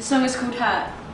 The song is called Hurt.